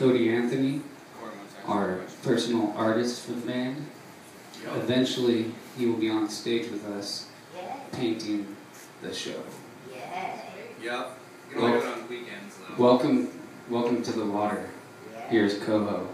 Cody Anthony, our personal artist for the band. Eventually, he will be on stage with us painting the show. Yep. Well. Welcome, welcome to the water. Here's Coho.